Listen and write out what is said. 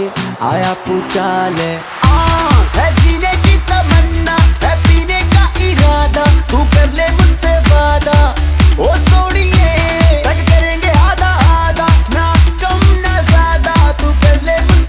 आया पूछा ले।